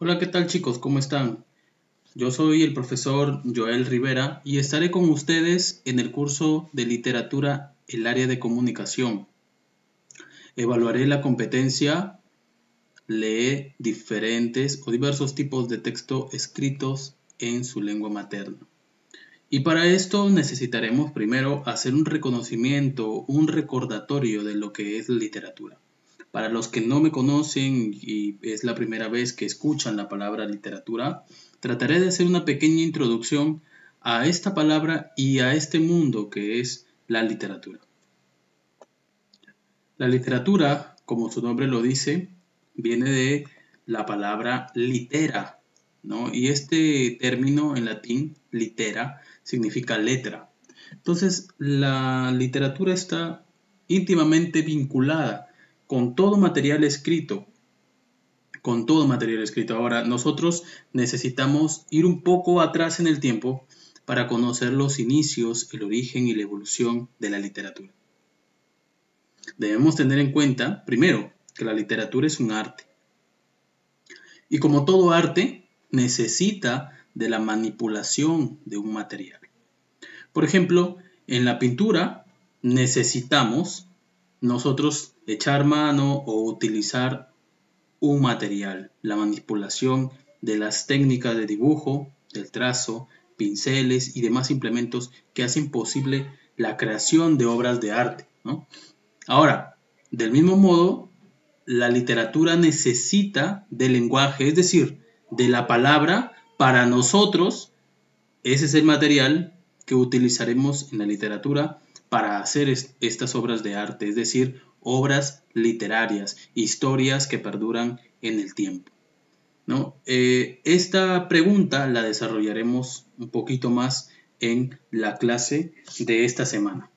Hola, ¿qué tal chicos? ¿Cómo están? Yo soy el profesor Joel Rivera y estaré con ustedes en el curso de literatura El área de comunicación. Evaluaré la competencia, lee diferentes o diversos tipos de texto escritos en su lengua materna. Y para esto necesitaremos primero hacer un reconocimiento, un recordatorio de lo que es literatura. Para los que no me conocen y es la primera vez que escuchan la palabra literatura, trataré de hacer una pequeña introducción a esta palabra y a este mundo que es la literatura. La literatura, como su nombre lo dice, viene de la palabra litera, ¿no? Y este término en latín, litera, significa letra. Entonces, la literatura está íntimamente vinculada con todo material escrito, con todo material escrito. Ahora, nosotros necesitamos ir un poco atrás en el tiempo para conocer los inicios, el origen y la evolución de la literatura. Debemos tener en cuenta, primero, que la literatura es un arte. Y como todo arte, necesita de la manipulación de un material. Por ejemplo, en la pintura necesitamos nosotros echar mano o utilizar un material, la manipulación de las técnicas de dibujo, del trazo, pinceles y demás implementos que hacen posible la creación de obras de arte. Ahora, del mismo modo, la literatura necesita del lenguaje, es decir, de la palabra para nosotros. Ese es el material que utilizaremos en la literatura para hacer estas obras de arte, es decir, obras literarias, historias que perduran en el tiempo. ¿no? Eh, esta pregunta la desarrollaremos un poquito más en la clase de esta semana.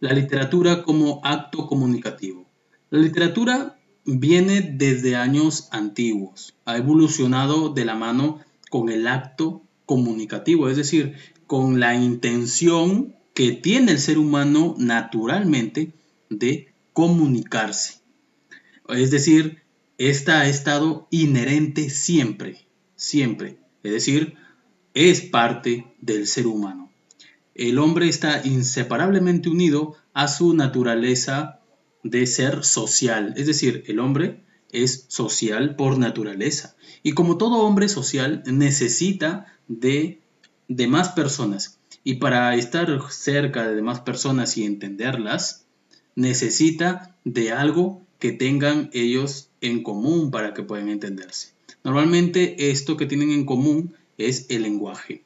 La literatura como acto comunicativo. La literatura viene desde años antiguos, ha evolucionado de la mano con el acto comunicativo, es decir, con la intención que tiene el ser humano naturalmente de comunicarse. Es decir, esta ha estado inherente siempre, siempre. Es decir, es parte del ser humano. El hombre está inseparablemente unido a su naturaleza de ser social. Es decir, el hombre es social por naturaleza. Y como todo hombre social necesita de, de más personas y para estar cerca de demás personas y entenderlas, necesita de algo que tengan ellos en común para que puedan entenderse. Normalmente esto que tienen en común es el lenguaje.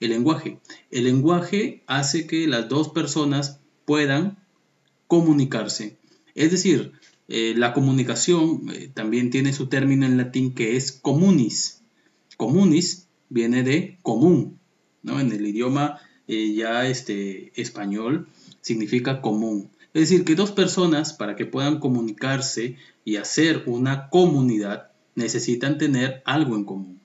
El lenguaje. El lenguaje hace que las dos personas puedan comunicarse. Es decir, eh, la comunicación eh, también tiene su término en latín que es comunis. Comunis viene de común. ¿no? En el idioma eh, ya este, español significa común. Es decir, que dos personas para que puedan comunicarse y hacer una comunidad necesitan tener algo en común.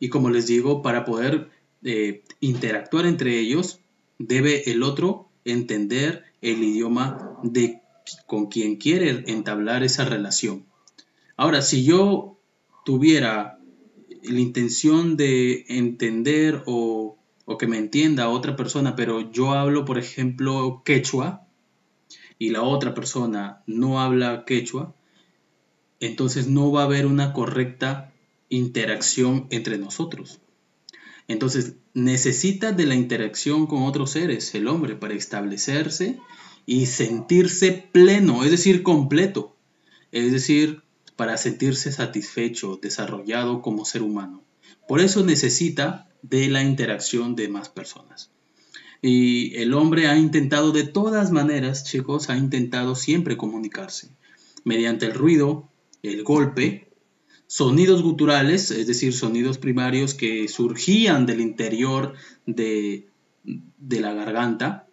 Y como les digo, para poder eh, interactuar entre ellos, debe el otro entender el idioma de con quien quiere entablar esa relación. Ahora, si yo tuviera la intención de entender o o que me entienda otra persona, pero yo hablo, por ejemplo, quechua y la otra persona no habla quechua, entonces no va a haber una correcta interacción entre nosotros. Entonces necesita de la interacción con otros seres, el hombre, para establecerse y sentirse pleno, es decir, completo, es decir, para sentirse satisfecho, desarrollado como ser humano. Por eso necesita de la interacción de más personas. Y el hombre ha intentado de todas maneras, chicos, ha intentado siempre comunicarse. Mediante el ruido, el golpe, sonidos guturales, es decir, sonidos primarios que surgían del interior de, de la garganta,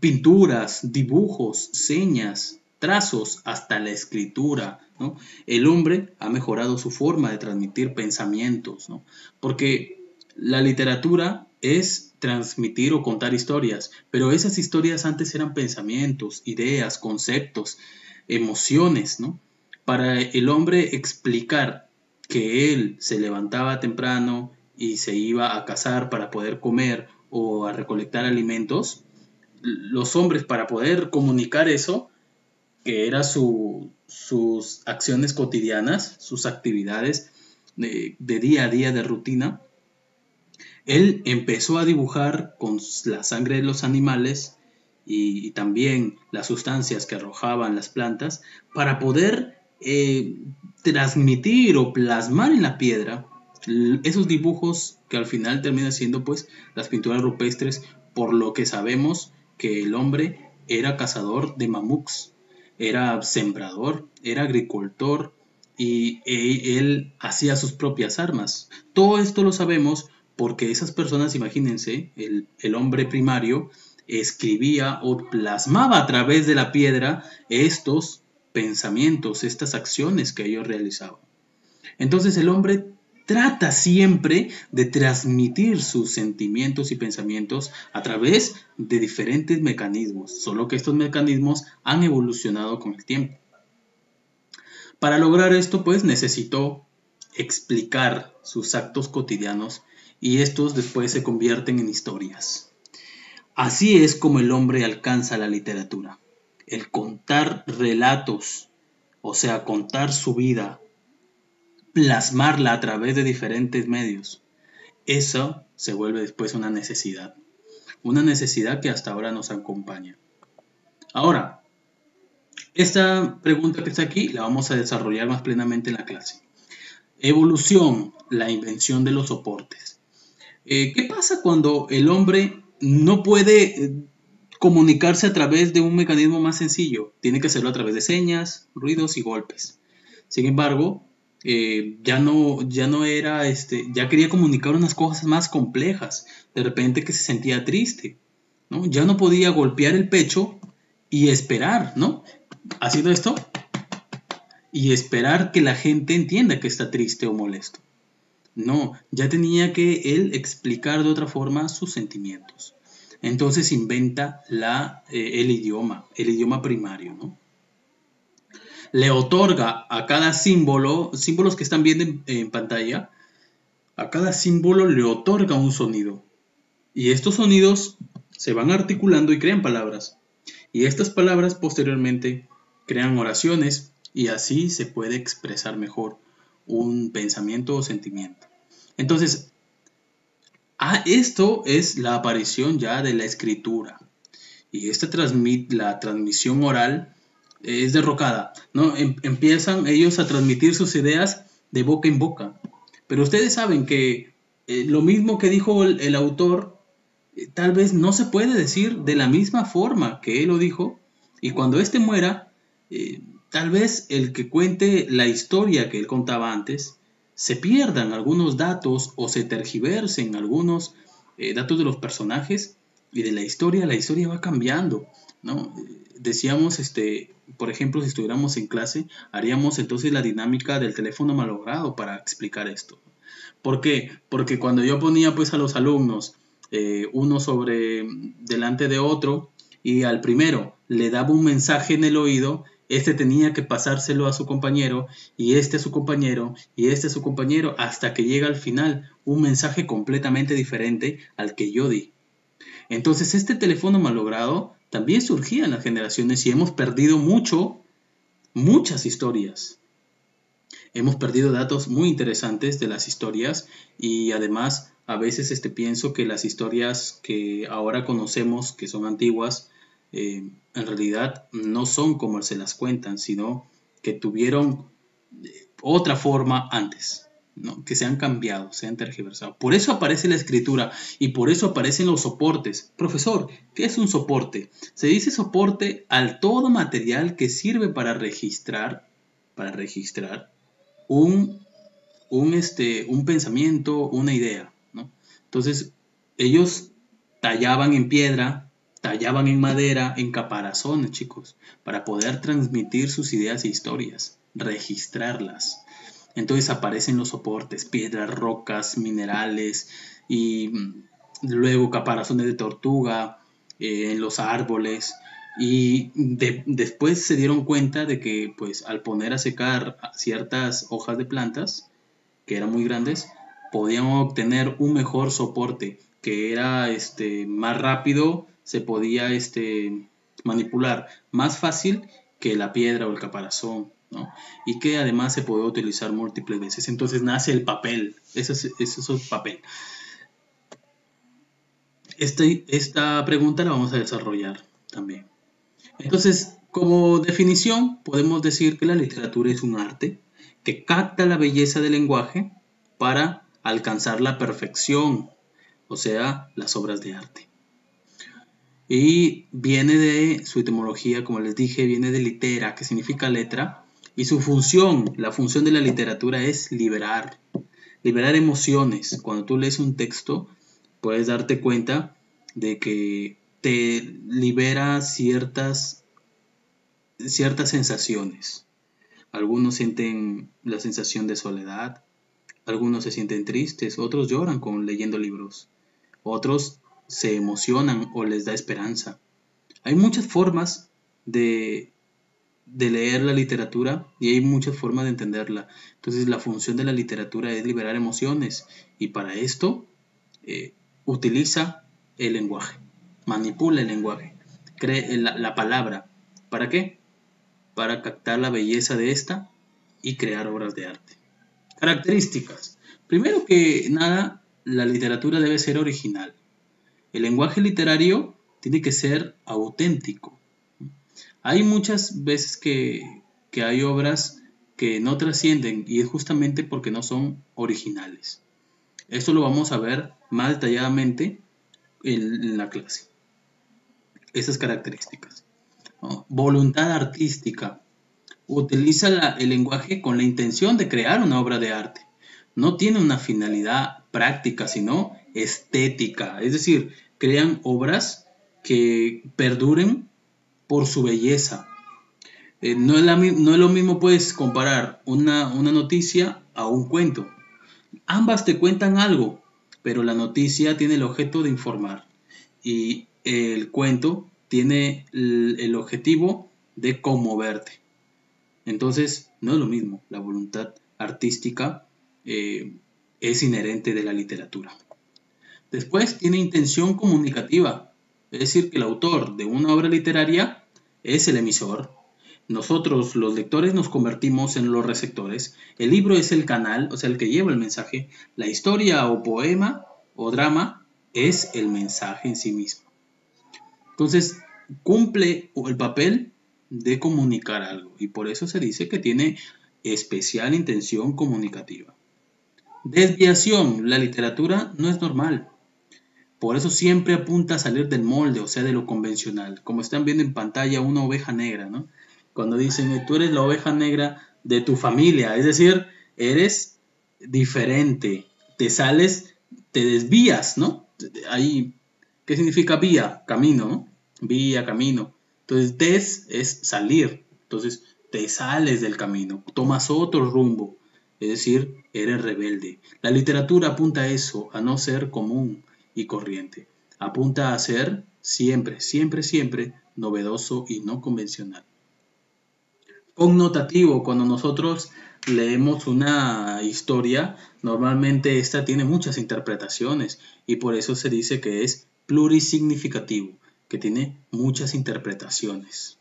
pinturas, dibujos, señas, trazos, hasta la escritura. ¿no? El hombre ha mejorado su forma de transmitir pensamientos, ¿no? porque la literatura es transmitir o contar historias, pero esas historias antes eran pensamientos, ideas, conceptos, emociones, ¿no? para el hombre explicar que él se levantaba temprano y se iba a cazar para poder comer o a recolectar alimentos, los hombres para poder comunicar eso, que era sus acciones cotidianas, sus actividades de, día a día de rutina, él empezó a dibujar con la sangre de los animales y, también las sustancias que arrojaban las plantas para poder eh, transmitir o plasmar en la piedra esos dibujos que al final terminan siendo pues las pinturas rupestres por lo que sabemos que el hombre era cazador de mamuks, era sembrador, era agricultor y e, él hacía sus propias armas. Todo esto lo sabemos porque esas personas, imagínense, el, el hombre primario escribía o plasmaba a través de la piedra estos pensamientos, estas acciones que ellos realizaban. Entonces el hombre trata siempre de transmitir sus sentimientos y pensamientos a través de diferentes mecanismos, solo que estos mecanismos han evolucionado con el tiempo. Para lograr esto, pues necesitó explicar sus actos cotidianos y estos después se convierten en historias. Así es como el hombre alcanza la literatura, el contar relatos, o sea, contar su vida, plasmarla a través de diferentes medios. Eso se vuelve después una necesidad, una necesidad que hasta ahora nos acompaña. Ahora, esta pregunta que está aquí la vamos a desarrollar más plenamente en la clase. Evolución, la invención de los soportes. Eh, ¿Qué pasa cuando el hombre no puede eh, comunicarse a través de un mecanismo más sencillo? Tiene que hacerlo a través de señas, ruidos y golpes. Sin embargo, eh, ya no, ya no era, este, ya quería comunicar unas cosas más complejas, de repente que se sentía triste. Ya no podía golpear el pecho y esperar, ¿no? Haciendo esto y esperar que la gente entienda que está triste o molesto. No, ya tenía que él explicar de otra forma sus sentimientos. Entonces inventa la, eh, el idioma, el idioma primario, le otorga a cada símbolo, símbolos que están viendo en, pantalla, a cada símbolo le otorga un sonido. Y estos sonidos se van articulando y crean palabras. Y estas palabras posteriormente crean oraciones y así se puede expresar mejor un pensamiento o sentimiento. Entonces, ah, esto es la aparición ya de la escritura. Y esta transmit, la transmisión oral es derrocada, ¿no? Em, empiezan ellos a transmitir sus ideas de boca en boca. Pero ustedes saben que eh, lo mismo que dijo el, autor, eh, tal vez no se puede decir de la misma forma que él lo dijo, y cuando éste muera, eh, tal vez el que cuente la historia que él contaba antes, se pierdan algunos datos o se tergiversen algunos datos de los personajes y de la historia, la historia va cambiando, ¿no? Decíamos, este, por ejemplo, si estuviéramos en clase, haríamos entonces la dinámica del teléfono malogrado para explicar esto. ¿Por qué? Porque cuando yo ponía pues a los alumnos eh, uno sobre delante de otro y al primero le daba un mensaje en el oído, este tenía que pasárselo a su compañero y este a su compañero y este a su compañero hasta que llega al final un mensaje completamente diferente al que yo di. Entonces este teléfono malogrado también surgía en las generaciones y hemos perdido mucho, muchas historias. Hemos perdido datos muy interesantes de las historias y además a veces este, pienso que las historias que ahora conocemos, que son antiguas, eh, en realidad no son como se las cuentan, sino que tuvieron eh, otra forma antes que se han cambiado, se han tergiversado. Por eso aparece la escritura y por eso aparecen los soportes. Profesor, ¿qué es un soporte? Se dice soporte al todo material que sirve para registrar, para registrar un, un, este, un pensamiento, una idea. Entonces, ellos tallaban en piedra, tallaban en madera, en caparazones, chicos, para poder transmitir sus ideas e historias, registrarlas. Entonces aparecen los soportes, piedras, rocas, minerales y mm, luego caparazones de tortuga eh, en los árboles. Y después se dieron cuenta de que pues al poner a secar ciertas hojas de plantas, que eran muy grandes, podían obtener un mejor soporte, que era este, más rápido, se podía este, manipular más fácil que la piedra o el caparazón, ¿no? Y que además se puede utilizar múltiples veces. Entonces nace el papel, eso es, eso es el papel. Este, esta pregunta la vamos a desarrollar también. Entonces, como definición, podemos decir que la literatura es un arte que capta la belleza del lenguaje para alcanzar la perfección, o sea, las obras de arte. Y viene de su etimología, como les dije, viene de litera, que significa letra, y su función, la función de la literatura es liberar, liberar emociones. Cuando tú lees un texto, puedes darte cuenta de que te libera ciertas, ciertas sensaciones. Algunos sienten la sensación de soledad, algunos se sienten tristes, otros lloran con leyendo libros, otros se emocionan o les da esperanza. Hay muchas formas de, leer la literatura y hay muchas formas de entenderla. Entonces la función de la literatura es liberar emociones y para esto eh, utiliza el lenguaje manipula el lenguaje, cree la, la palabra. ¿Para qué? Para captar la belleza de esta y crear obras de arte. Características. Primero que nada, la literatura debe ser original. El lenguaje literario tiene que ser auténtico. Hay muchas veces que, que hay obras que no trascienden y es justamente porque no son originales. Esto lo vamos a ver más detalladamente en la clase esas características. Voluntad artística. Utiliza el lenguaje con la intención de crear una obra de arte. No tiene una finalidad práctica, sino estética. Es decir, crean obras que perduren por su belleza. Eh, no, es lo mismo, puedes comparar una, una noticia a un cuento. Ambas te cuentan algo, pero la noticia tiene el objeto de informar. Y el cuento tiene el, objetivo de conmoverte. Entonces, no es lo mismo. La voluntad artística eh, es inherente de la literatura. Después, tiene intención comunicativa. Es decir, que el autor de una obra literaria es el emisor. Nosotros, los lectores, nos convertimos en los receptores. El libro es el canal, o sea, el que lleva el mensaje. La historia o poema o drama es el mensaje en sí mismo. Entonces, cumple el papel de comunicar algo y por eso se dice que tiene especial intención comunicativa. Desviación. La literatura no es normal. Por eso siempre apunta a salir del molde, o sea, de lo convencional. Como están viendo en pantalla una oveja negra, ¿no? Cuando dicen, tú eres la oveja negra de tu familia, es decir, eres diferente, te sales, te desvías, ¿no? Ahí ¿Qué significa vía? Camino, Vía, camino. Entonces, des es salir. Entonces, te sales del camino, tomas otro rumbo. Es decir, eres rebelde. La literatura apunta a eso, a no ser común y corriente. Apunta a ser siempre, siempre, siempre novedoso y no convencional. Connotativo, cuando nosotros leemos una historia, normalmente esta tiene muchas interpretaciones y por eso se dice que es plurisignificativo, que tiene muchas interpretaciones.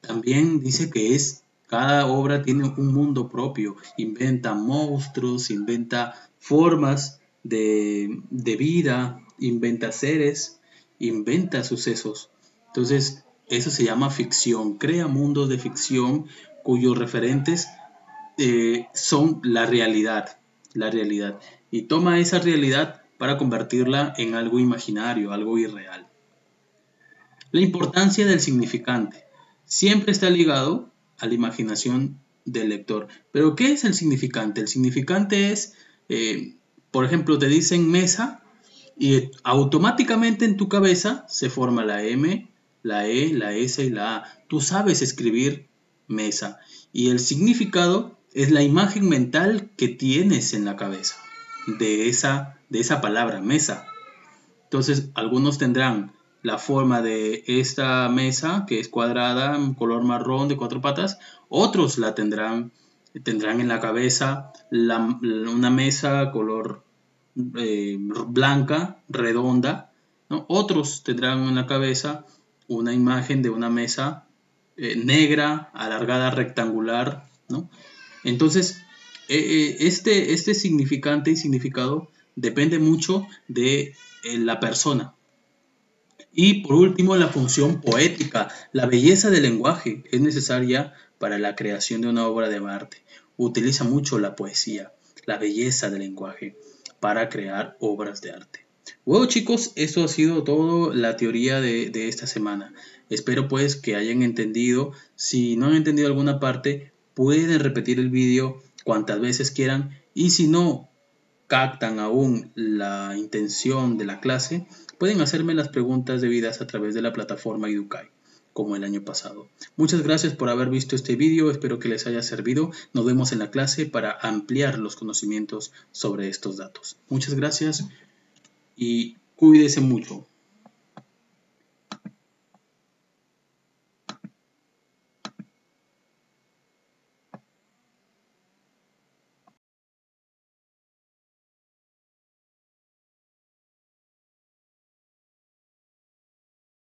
También dice que es cada obra tiene un mundo propio, inventa monstruos, inventa formas de, de vida, inventa seres, inventa sucesos. Entonces, eso se llama ficción, crea mundos de ficción cuyos referentes eh, son la realidad, la realidad. Y toma esa realidad para convertirla en algo imaginario, algo irreal. La importancia del significante siempre está ligado a la imaginación del lector. Pero ¿qué es el significante? El significante es, eh, por ejemplo, te dicen mesa y automáticamente en tu cabeza se forma la M, la E, la S y la A. Tú sabes escribir mesa y el significado es la imagen mental que tienes en la cabeza de esa de esa palabra, mesa. Entonces, algunos tendrán la forma de esta mesa, que es cuadrada, color marrón de cuatro patas, otros la tendrán, tendrán en la cabeza una mesa color eh, blanca, redonda, otros tendrán en la cabeza una imagen de una mesa eh, negra, alargada, rectangular, ¿no? Entonces, eh, este, este significante y significado depende mucho de la persona, y por último, la función poética. La belleza del lenguaje es necesaria para la creación de una obra de arte. Utiliza mucho la poesía, la belleza del lenguaje para crear obras de arte. Bueno chicos, esto ha sido todo la teoría de, de esta semana. Espero pues que hayan entendido. Si no han entendido alguna parte, pueden repetir el vídeo cuantas veces quieran. Y si no captan aún la intención de la clase, pueden hacerme las preguntas debidas a través de la plataforma Educai, como el año pasado. Muchas gracias por haber visto este vídeo, espero que les haya servido. Nos vemos en la clase para ampliar los conocimientos sobre estos datos. Muchas gracias y cuídense mucho.